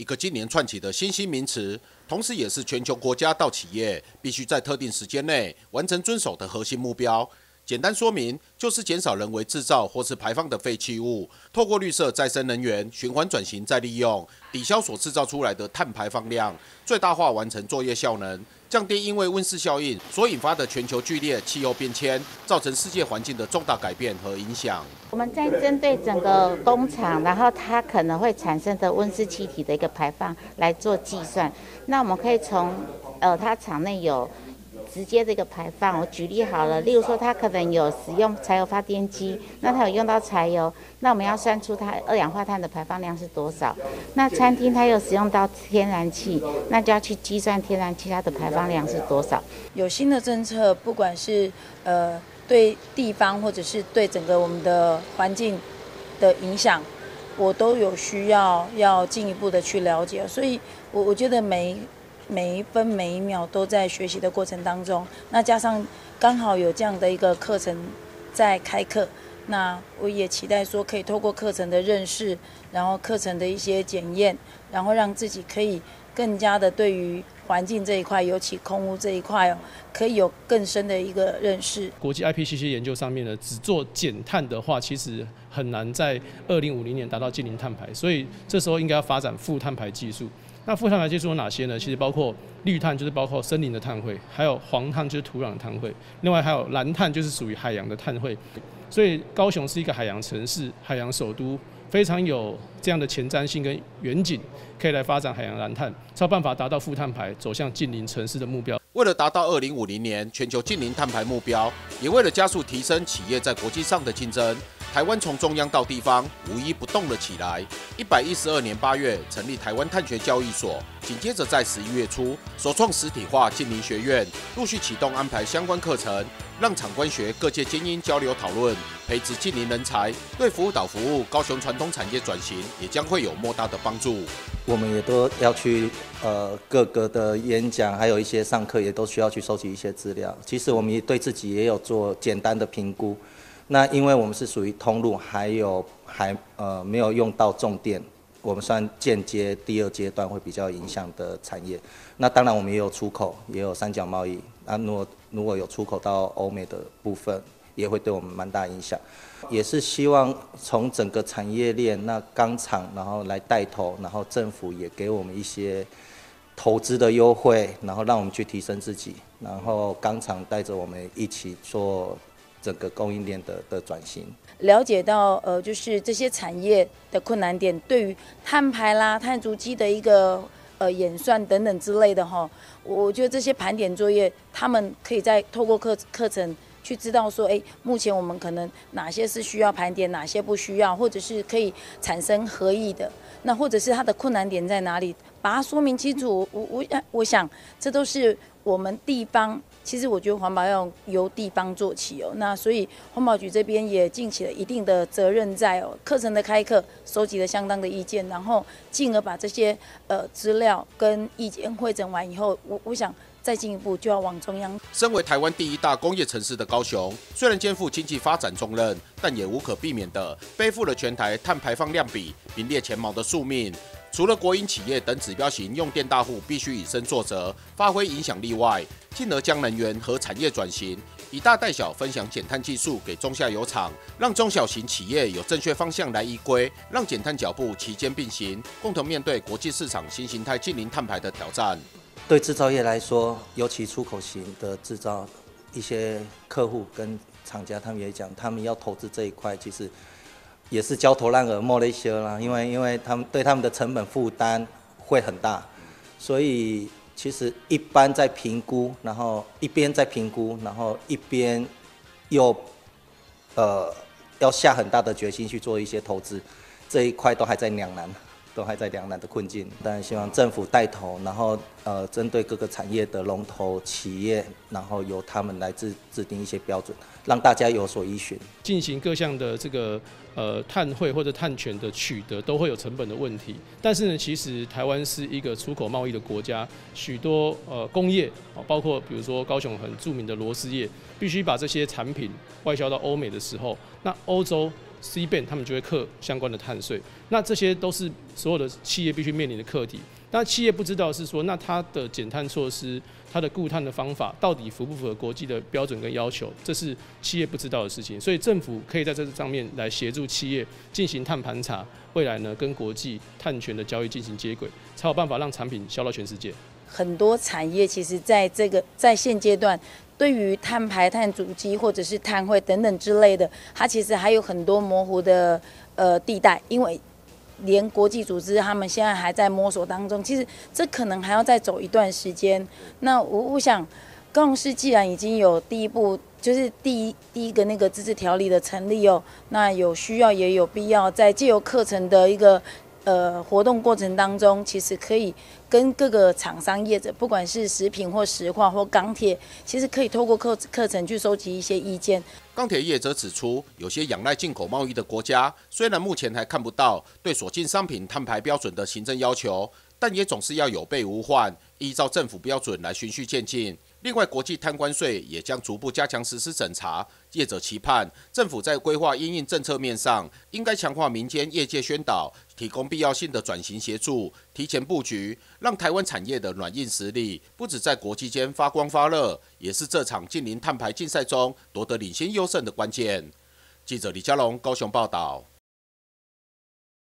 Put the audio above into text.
一个今年串起的新兴名词，同时也是全球国家到企业必须在特定时间内完成遵守的核心目标。简单说明，就是减少人为制造或是排放的废弃物，透过绿色再生能源循环转型再利用，抵消所制造出来的碳排放量，最大化完成作业效能，降低因为温室效应所引发的全球剧烈气候变迁造成世界环境的重大改变和影响。我们在针对整个工厂，然后它可能会产生的温室气体的一个排放来做计算。那我们可以从呃，它厂内有。直接这个排放，我举例好了，例如说它可能有使用柴油发电机，那它有用到柴油，那我们要算出它二氧化碳的排放量是多少。那餐厅它有使用到天然气，那就要去计算天然气它的排放量是多少。有新的政策，不管是呃对地方或者是对整个我们的环境的影响，我都有需要要进一步的去了解。所以，我我觉得每。每一分每一秒都在学习的过程当中，那加上刚好有这样的一个课程在开课，那我也期待说可以透过课程的认识，然后课程的一些检验，然后让自己可以更加的对于环境这一块，尤其空污这一块哦，可以有更深的一个认识。国际 IPCC 研究上面呢，只做减碳的话，其实很难在二零五零年达到近零碳排，所以这时候应该要发展负碳排技术。那负碳排技术有哪些呢？其实包括绿碳，就是包括森林的碳汇；还有黄碳，就是土壤的碳汇；另外还有蓝碳，就是属于海洋的碳汇。所以高雄是一个海洋城市、海洋首都，非常有这样的前瞻性跟远景，可以来发展海洋蓝碳，才有办法达到负碳排，走向近邻城市的目标。为了达到二零五零年全球近零碳排目标，也为了加速提升企业在国际上的竞争。台湾从中央到地方无一不动了起来。一百一十二年八月成立台湾碳学交易所，紧接着在十一月初首创实体化近邻学院，陆续启动安排相关课程，让厂官学各界精英交流讨论，培植近邻人才，对服务岛服务高雄传统产业转型也将会有莫大的帮助。我们也都要去呃各个的演讲，还有一些上课也都需要去收集一些资料。其实我们也对自己也有做简单的评估。那因为我们是属于通路，还有还呃没有用到重电，我们算间接第二阶段会比较影响的产业。那当然我们也有出口，也有三角贸易。那如果如果有出口到欧美的部分，也会对我们蛮大影响。也是希望从整个产业链，那钢厂然后来带头，然后政府也给我们一些投资的优惠，然后让我们去提升自己，然后钢厂带着我们一起做。整个供应链的的转型，了解到呃，就是这些产业的困难点，对于碳排啦、碳足迹的一个呃演算等等之类的哈，我觉得这些盘点作业，他们可以在透过课课程去知道说，哎，目前我们可能哪些是需要盘点，哪些不需要，或者是可以产生合意的，那或者是它的困难点在哪里，把它说明清楚。我我我想，这都是我们地方。其实我觉得环保要由地方做起哦，那所以环保局这边也尽起了一定的责任在哦。课程的开课，收集了相当的意见，然后进而把这些呃资料跟意见汇整完以后，我我想再进一步就要往中央。身为台湾第一大工业城市的高雄，虽然肩负经济发展重任，但也无可避免的背负了全台碳排放量比名列前茅的宿命。除了国营企业等指标型用电大户必须以身作则，发挥影响力外，进而将能源和产业转型以大带小分享减碳技术给中下游厂，让中小型企业有正确方向来依归，让减碳脚步齐肩并行，共同面对国际市场新形态近零碳排的挑战。对制造业来说，尤其出口型的制造，一些客户跟厂家他们也讲，他们要投资这一块，其实。也是焦头烂额，莫了一些啦，因为因为他们对他们的成本负担会很大，所以其实一般在评估，然后一边在评估，然后一边又呃要下很大的决心去做一些投资，这一块都还在两难。都还在两难的困境，但希望政府带头，然后呃，针对各个产业的龙头企业，然后由他们来制制定一些标准，让大家有所依循。进行各项的这个呃碳汇或者碳权的取得，都会有成本的问题。但是呢，其实台湾是一个出口贸易的国家，许多呃工业，包括比如说高雄很著名的螺丝业，必须把这些产品外销到欧美的时候，那欧洲。C band 他们就会课相关的碳税。那这些都是所有的企业必须面临的课题。那企业不知道是说，那它的减碳措施、它的固碳的方法到底符不符合国际的标准跟要求，这是企业不知道的事情。所以政府可以在这上面来协助企业进行碳盘查，未来呢跟国际碳权的交易进行接轨，才有办法让产品销到全世界。很多产业其实在这个在现阶段，对于碳排、碳足迹或者是碳汇等等之类的，它其实还有很多模糊的呃地带，因为。连国际组织他们现在还在摸索当中，其实这可能还要再走一段时间。那我我想，高雄市既然已经有第一步，就是第一第一个那个自治条例的成立哦，那有需要也有必要在借由课程的一个。呃，活动过程当中，其实可以跟各个厂商业者，不管是食品或石化或钢铁，其实可以透过课课程去收集一些意见。钢铁业者指出，有些仰赖进口贸易的国家，虽然目前还看不到对所进商品碳排标准的行政要求，但也总是要有备无患，依照政府标准来循序渐进。另外，国际贪关税也将逐步加强实施审查。业者期盼政府在规划应应政策面上，应该强化民间业界宣导，提供必要性的转型协助，提前布局，让台湾产业的软硬实力不止在国际间发光发热，也是这场近邻碳排竞赛中夺得领先优胜的关键。记者李佳龙高雄报道。